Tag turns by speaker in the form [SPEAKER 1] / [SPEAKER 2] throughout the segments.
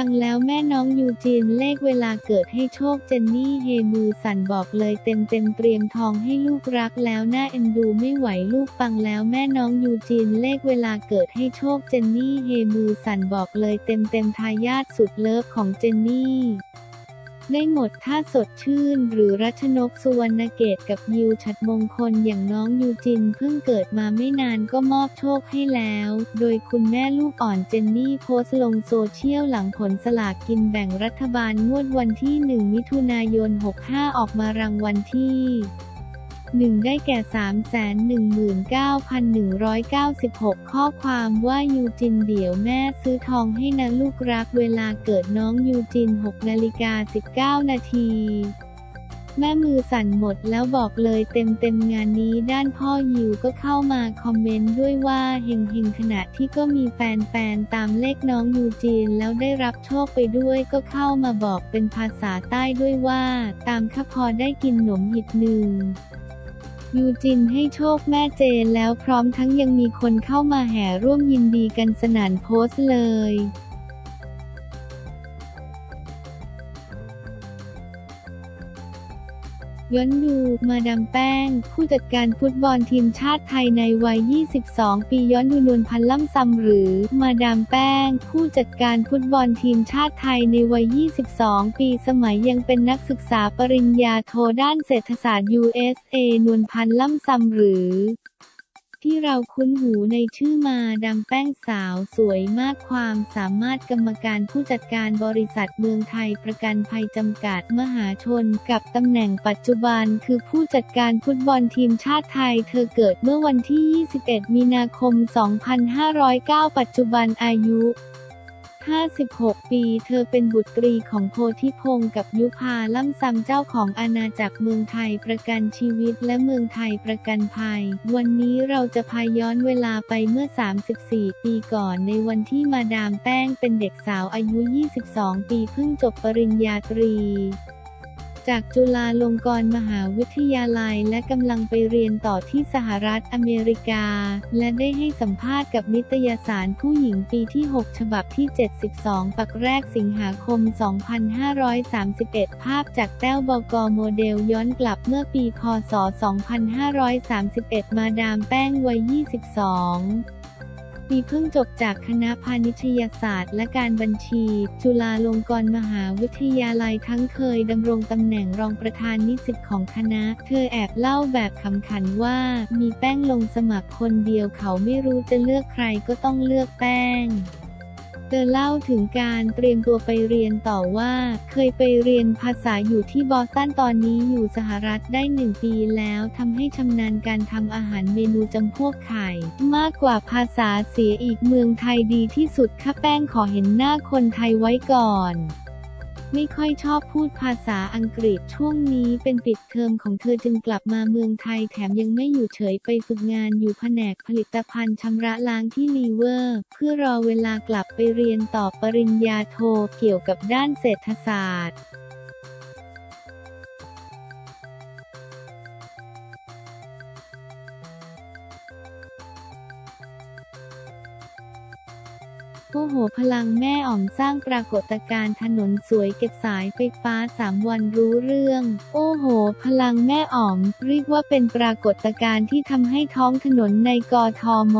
[SPEAKER 1] ปังแล้วแม่น้องยูจินเลขเวลาเกิดให้โชคเจนนี่เฮมือสั่นบอกเลยเต็มเต็มเตรียมทองให้ลูกรักแล้วน่าเอ็นดูไม่ไหวลูกปังแล้วแม่น้องยูจินเลขเวลาเกิดให้โชคเจนนี่เฮมือสั่นบอกเลยเต็มเต็มทายาทสุดเลิฟของเจนนี่ ได้หมดท่าสดชื่น หรือรัชนกสุวรรณเกตกับยิวฉัตรมงคลอย่างน้องยูจินเพิ่งเกิดมาไม่นานก็มอบโชคให้แล้ว โดยคุณแม่ลูกอ่อนเจนนี่โพสต์ลงโซเชียลหลังผลสลากกินแบ่งรัฐบาลงวดวันที่ 1 มิถุนายน 65 ออกมารางวัลที่ 1 ได้แก่ 319,196 ข้อความว่ายูจินเดี๋ยวแม่ซื้อทองให้นะลูกรักเวลาเกิดน้องยูจิน6นาฬิกา19 นาทีแม่มือสั่นหมดแล้วบอกเลยเต็มเต็มงานนี้ด้านพ่อยิวก็เข้ามาคอมเมนต์ด้วยว่าเฮงเฮงขณะที่ก็มีแฟนๆ ตามเลขน้องยูจีนแล้วได้รับโชคไปด้วยก็เข้ามาบอกเป็นภาษาใต้ด้วยว่า ตามข้าพอได้กินหนมหิดหนึ่ง ยูจินให้โชคแม่เจนแล้วพร้อมทั้งยังมีคนเข้ามาแห่ร่วมยินดีกันสนันโพสต์เลย ย้อนดู มาดามแป้ง ผู้จัดการฟุตบอลทีมชาติไทยในวัย 22 ปีย้อนดูนวลพันล่ำซำหรือ มาดามแป้ง ผู้จัดการฟุตบอลทีมชาติไทยในวัย 22 ปีสมัยยังเป็นนักศึกษาปริญญาโทด้านเศรษฐศาสตร์ USA นวลพันล่ำซำหรือ ที่เราคุ้นหูในชื่อมาดามแป้งสาวสวยมากความสามารถกรรมการผู้จัดการบริษัทเมืองไทยประกันภัยจำกัดมหาชน กับตำแหน่งปัจจุบันคือผู้จัดการฟุตบอลทีมชาติไทย เธอเกิดเมื่อวันที่ 21 มีนาคม 2509 ปัจจุบันอายุ 56 ปี เธอเป็นบุตรีของโพธิพงศ์กับยุพาล่ำซำเจ้าของอาณาจักรเมืองไทยประกันชีวิตและเมืองไทยประกันภัย วันนี้เราจะพาย้อนเวลาไปเมื่อ 34 ปีก่อนในวันที่มาดามแป้งเป็นเด็กสาวอายุ 22 ปีเพิ่งจบปริญญาตรี จากจุฬาลงกรณ์มหาวิทยาลัยและกำลังไปเรียนต่อที่สหรัฐอเมริกา และได้ให้สัมภาษณ์กับนิตยสารผู้หญิงปีที่ 6 ฉบับที่ 72 ปักแรกสิงหาคม 2531 ภาพจากแต้วบกโมเดลย้อนกลับเมื่อปีพศ2531 มาดามแป้งวัย 22 มีเพิ่งจบจากคณะพาณิชยศาสตร์และการบัญชี จุฬาลงกรณ์มหาวิทยาลัยทั้งเคยดำรงตำแหน่งรองประธานนิสิตของคณะ เธอแอบเล่าแบบขำขันว่า มีแป้งลงสมัครคนเดียวเขาไม่รู้จะเลือกใครก็ต้องเลือกแป้ง เธอเล่าถึงการเตรียมตัวไปเรียนต่อว่า เคยไปเรียนภาษาอยู่ที่บอสตันตอนนี้อยู่สหรัฐได้หนึ่งปีแล้วทำให้ชำนาญการทำอาหารเมนูจำพวกไข่ มากกว่าภาษาเสียอีกเมืองไทยดีที่สุดค่ะแป้งขอเห็นหน้าคนไทยไว้ก่อน ไม่ค่อยชอบพูดภาษาอังกฤษช่วงนี้เป็นปิดเทอมของเธอจึงกลับมาเมืองไทยแถมยังไม่อยู่เฉยไปฝึกงานอยู่แผนกผลิตภัณฑ์ชำระล้างที่ลีเวอร์ เพื่อรอเวลากลับไปเรียนต่อปริญญาโทเกี่ยวกับด้านเศรษฐศาสตร์ โอ้โห พลังแม่อ่อมสร้างปรากฏการณ์ถนนสวยเก็บสายไฟฟ้า 3 วันรู้เรื่อง โอ้โห พลังแม่อ่อม เรียกว่าเป็นปรากฏการณ์ที่ทำให้ท้องถนนในกทม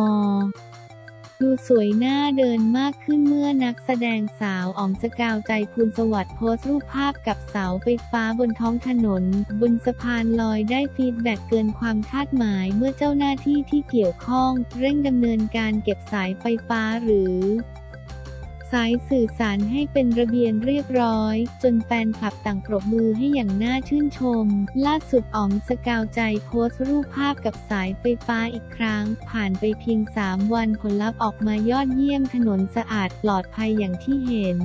[SPEAKER 1] ดูสวยน่าเดินมากขึ้นเมื่อนักแสดงสาวอ๋อมสกาวใจพูลสวัสดิ์โพสต์รูปภาพกับเสาไฟฟ้าบนท้องถนน บนสะพานลอยได้ฟีดแบ็กเกินความคาดหมายเมื่อเจ้าหน้าที่ที่เกี่ยวข้อง เร่งดำเนินการเก็บสายไฟฟ้าหรือ สายสื่อสารให้เป็นระเบียบเรียบร้อย จนแฟนคลับต่างปรบมือให้อย่างน่าชื่นชม ล่าสุดอ๋อมสกาวใจโพสต์รูปภาพกับสายไฟฟ้าอีกครั้ง ผ่านไปเพียง 3 วันผลลัพธ์ออกมายอดเยี่ยมถนนสะอาดปลอดภัยอย่างที่เห็น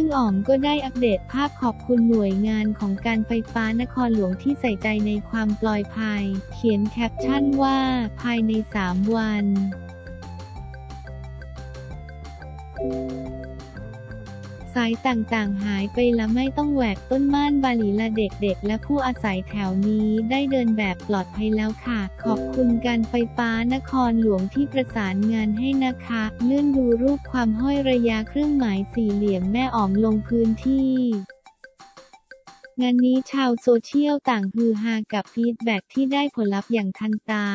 [SPEAKER 1] ซึ่งอ๋อมก็ได้อัปเดตภาพขอบคุณหน่วยงานของการไฟฟ้านครหลวงที่ใส่ใจในความปลอดภัย เขียนแคปชั่นว่าภายใน 3 วัน สายต่างๆหายไปและไม่ต้องแหวกต้นม่านบาหลีละเด็กๆ และผู้อาศัยแถวนี้ได้เดินแบบปลอดภัยแล้วค่ะ ขอบคุณการไฟฟ้านครหลวงที่ประสานงานให้นะคะ เลื่อนดูรูปความห้อยระยะเครื่องหมายสี่เหลี่ยมแม่อ๋อมลงพื้นที่ งานนี้ชาวโซเชียลต่างฮือฮากับฟีดแบ็ที่ได้ผลลัพธ์อย่างทันตา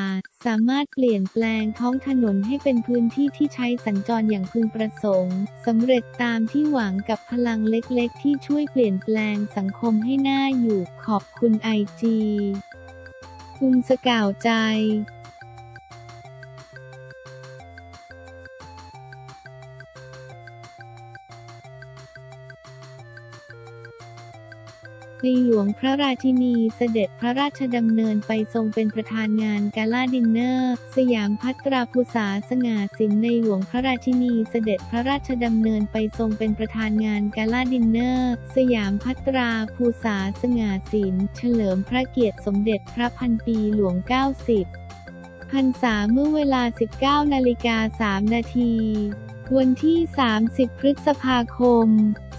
[SPEAKER 1] สามารถเปลี่ยนแปลงท้องถนนให้เป็นพื้นที่ที่ใช้สัญจรอย่างพึงประสงค์สำเร็จตามที่หวังกับพลังเล็กๆ ที่ช่วยเปลี่ยนแปลงสังคมให้น่าอยู่ ขอบคุณไอจีคุณสกาวใจ ในหลวงพระราชินีเสด็จพระราชดำเนินไปทรงเป็นประธานงาน gala dinner สยามพัตราภูษาสง่าศิลป์ในหลวงพระราชินีเสด็จพระราชดำเนินไปทรงเป็นประธานงาน gala dinner สยามพัตราภูษาสง่าศิลป์เฉลิมพระเกียรติสมเด็จพระพันปีหลวง 90พรรษาเมื่อเวลา 19นาฬิกา3นาทีวันที่ 30 พฤษภาคม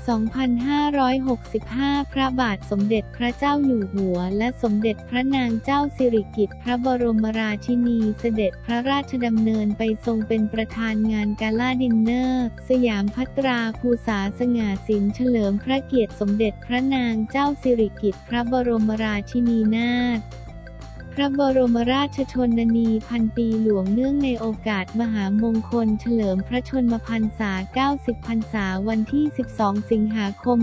[SPEAKER 1] 2565 พระบาทสมเด็จพระเจ้าอยู่หัว และสมเด็จพระนางเจ้าสิริกิติ์พระบรมราชินีเสด็จพระราชดำเนินไปทรงเป็นประธานงาน gala dinner สยามพัตราภูษาสง่าศิลป์เฉลิมพระเกียรติสมเด็จพระนางเจ้าสิริกิติ์พระบรมราชินีนาถ พระบรมราชชนนีพันปีหลวงเนื่องในโอกาสมหามงคลเฉลิมพระชนมพรรษา 90 พรรษาวันที่ 12 สิงหาคม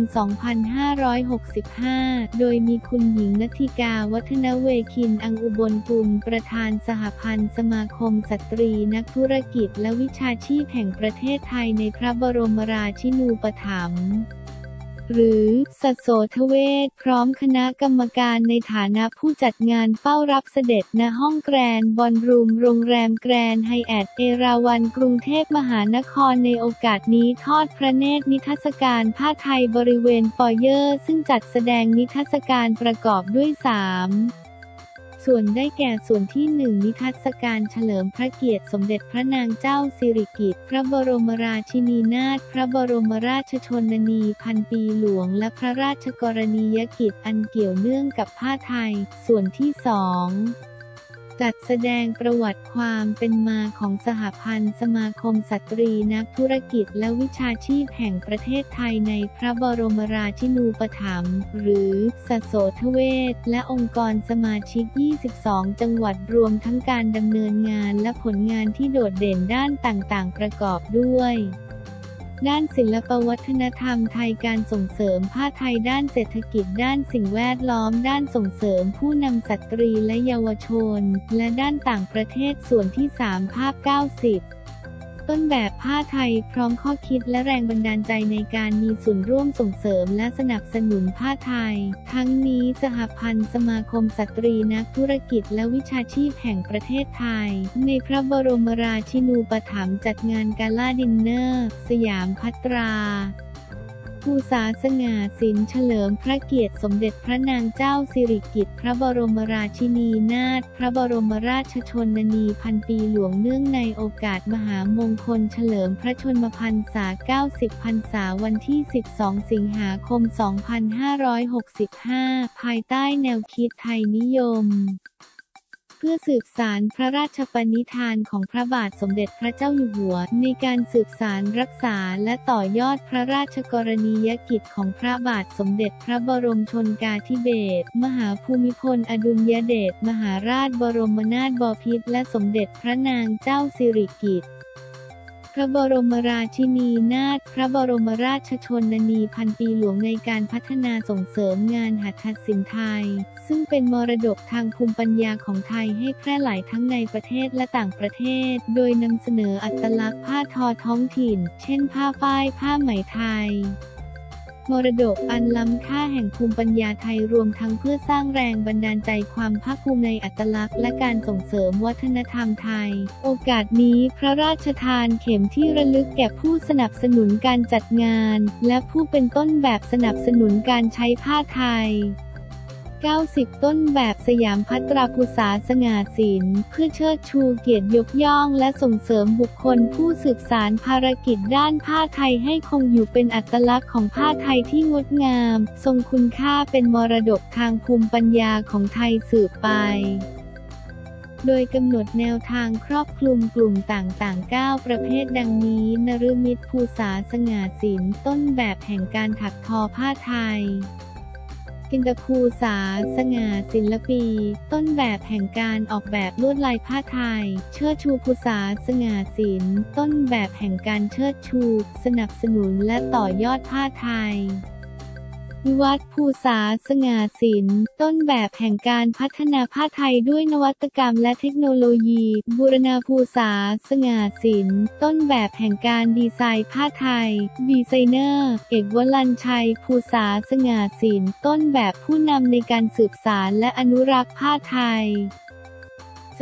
[SPEAKER 1] 2565 โดยมีคุณหญิงนัทิกาวัฒนเวคินอังอุบลกุลประธานสหพันธ์สมาคมสตรีนักธุรกิจและวิชาชีพแห่งประเทศไทยในพระบรมราชินูปถัมภ์ หรือสัโสทเวศพร้อมคณะกรรมการในฐานะผู้จัดงานเฝ้ารับเสด็จณห้องแกรนบอลรูมโรงแรมแกรนไฮแอทเอราวันกรุงเทพมหานครในโอกาสนี้ทอดพระเนตรนิทรรศการผ้าไทยบริเวณ foyer ซึ่งจัดแสดงนิทรรศการประกอบด้วยสาม ส่วนได้แก่ส่วนที่หนึ่งนิทรรศการเฉลิมพระเกียรติสมเด็จพระนางเจ้าสิริกิติ์พระบรมราชินีนาถพระบรมราชชนนีพันปีหลวง และพระราชกรณียกิจอันเกี่ยวเนื่องกับผ้าไทย ส่วนที่สอง จัดแสดงประวัติความเป็นมาของสหพันธ์สมาคมสตรีนักธุรกิจและวิชาชีพแห่งประเทศไทยในพระบรมราชินูปถัมภ์หรือสโสทเวศและองค์กรสมาชิก 22 จังหวัดรวมทั้งการดำเนินงานและผลงานที่โดดเด่นด้านต่างๆ ประกอบด้วย ด้านศิลปวัฒนธรรมไทยการส่งเสริมผ้าไทยด้านเศรษฐกิจด้านสิ่งแวดล้อม ด้านส่งเสริมผู้นำสตรีและเยาวชน และด้านต่างประเทศส่วนที่ 3 ภาพ 90 ต้นแบบผ้าไทยพร้อมข้อคิดและแรงบันดาลใจในการมีส่วนร่วมส่งเสริมและสนับสนุนผ้าไทย ทั้งนี้สหพันธ์สมาคมสตรีนักธุรกิจและวิชาชีพแห่งประเทศไทย ในพระบรมราชินูปถัมภ์จัดงาน gala dinner สยามพัตรา ภูษาสง่าศิลป์เฉลิมพระเกียรติสมเด็จพระนางเจ้าสิริกิติ์พระบรมราชินีนาถพระบรมราชชนนีพันปีหลวงเนื่องในโอกาสมหามงคลเฉลิมพระชนมพรรษา 90 พรรษาวันที่ 12 สิงหาคม 2565 ภายใต้แนวคิดไทยนิยม พื่อสืบสารพระราชปณิธานของพระบาทสมเด็จพระเจ้าอยู่หัว ในการสืบสารรักษาและต่อยอดพระราชกรณียกิจของพระบาทสมเด็จพระบรมชนกาธิเบศรมหาภูมิพลอดุลยเดชมหาราชบรมนาถบพิตรและสมเด็จพระนางเจ้าสิริกิติ์ พระบรมราชินีนาถ พระบรมราชชนนีพันปีหลวงในการพัฒนาส่งเสริมงานหัตถศิลป์ไทย ซึ่งเป็นมรดกทางภูมิปัญญาของไทยให้แพร่หลายทั้งในประเทศและต่างประเทศ โดยนำเสนออัตลักษณ์ผ้าทอท้องถิ่น เช่นผ้าฝ้าย ผ้าไหมไทย มรดกอันล้ำค่าแห่งภูมิปัญญาไทยรวมทั้งเพื่อสร้างแรงบันดาลใจความภาคภูมิในอัตลักษณ์และการส่งเสริมวัฒนธรรมไทย โอกาสนี้พระราชทานเข็มที่ระลึกแก่ผู้สนับสนุนการจัดงาน และผู้เป็นต้นแบบสนับสนุนการใช้ผ้าไทย 90 ต้นแบบสยามพัตราภูษาสง่าศิลป์เพื่อเชิดชูเกียรติยกย่องและส่งเสริมบุคคลผู้สืบสารภารกิจด้านผ้าไทยให้คงอยู่เป็นอัตลักษณ์ของผ้าไทยที่งดงาม ทรงคุณค่าเป็นมรดกทางภูมิปัญญาของไทยสืบไปโดยกำหนดแนวทางครอบคลุมกลุ่มต่างๆ 9 ประเภทดังนี้ นฤมิตภูษาสง่าศิลป์ต้นแบบแห่งการถักทอผ้าไทย กินตคูสา สง่าศิลปี ต้นแบบแห่งการออกแบบลวดลายผ้าไทย เชิดชูภูษา สง่าศิลป์ ต้นแบบแห่งการเชิดชู สนับสนุนและต่อยอดผ้าไทย วิวัฒน์ภูษาสง่าศิลป์ ต้นแบบแห่งการพัฒนาผ้าไทยด้วยนวัตกรรมและเทคโนโลยี บูรณาภูษาสง่าศิลป์ ต้นแบบแห่งการดีไซน์ผ้าไทย ดีไซเนอร์ เอกวลันชัย ภูษาสง่าศิลป์ ต้นแบบผู้นำในการสืบสารและอนุรักษ์ผ้าไทย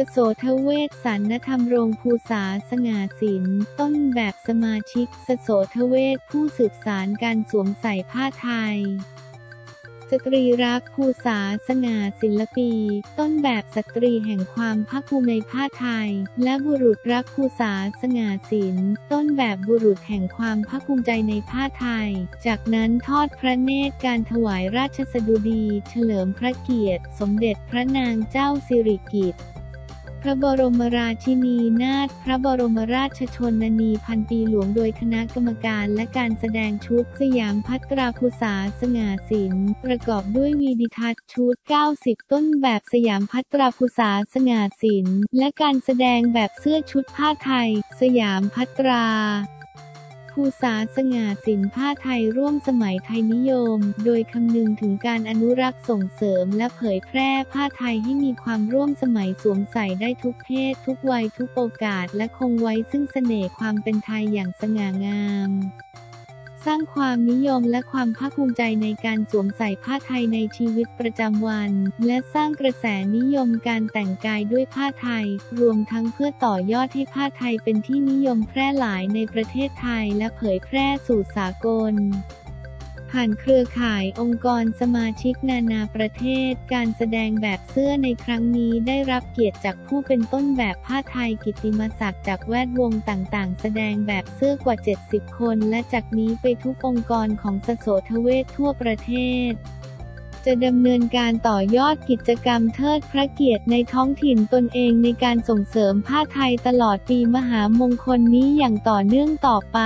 [SPEAKER 1] โสทเวศสันนธรรมรงภูษาสง่าศิลป์ต้นแบบสมาชิกสโสทเวศผู้สืบสารการสวมใส่ผ้าไทย สตรีรักภูษาสง่าศิลปี ต้นแบบสตรีแห่งความภาคภูมิในผ้าไทย และบุรุษรักภูษาสง่าศิลป์ต้นแบบบุรุษแห่งความภาคภูมิใจในผ้าไทย จากนั้นทอดพระเนตรการถวายราชสดุดี เฉลิมพระเกียรติ สมเด็จพระนางเจ้าสิริกิติ์ พระบรมราชินีนาถพระบรมราชชนนีพันปีหลวงโดยคณะกรรมการและการแสดงชุดสยามพัตราภูษาสง่าศิลป์ประกอบด้วยวีดิทัศน์ชุด 90 ต้นแบบสยามพัตราภูษาสง่าศิลป์และการแสดงแบบเสื้อชุดผ้าไทย สยามพัตรา ภูษาสง่าสินผ้าไทยร่วมสมัยไทยนิยม โดยคำนึงถึงการอนุรักษ์ส่งเสริมและเผยแพร่ผ้าไทยให้มีความร่วมสมัยสวมใส่ได้ทุกเพศ ทุกวัยทุกโอกาส และคงไว้ซึ่งเสน่ห์ความเป็นไทยอย่างสง่างาม สร้างความนิยมและความภาคภูมิใจในการสวมใส่ผ้าไทยในชีวิตประจำวัน และสร้างกระแสนิยมการแต่งกายด้วยผ้าไทย รวมทั้งเพื่อต่อยอดให้ผ้าไทยเป็นที่นิยมแพร่หลายในประเทศไทยและเผยแพร่สู่สากล ผ่านเครือข่ายองค์กรสมาชิกนานาประเทศ การแสดงแบบเสื้อในครั้งนี้ได้รับเกียรติจากผู้เป็นต้นแบบผ้าไทยกิติมศักดิ์จากแวดวงต่างๆ แสดงแบบเสื้อกว่า 70 คน และจากนี้ไปทุกองค์กรของสโสทเวททั่วประเทศจะดำเนินการต่อยอดกิจกรรมเทิดพระเกียรติในท้องถิ่นตนเองในการส่งเสริมผ้าไทยตลอดปีมหามงคลนี้อย่างต่อเนื่องต่อไป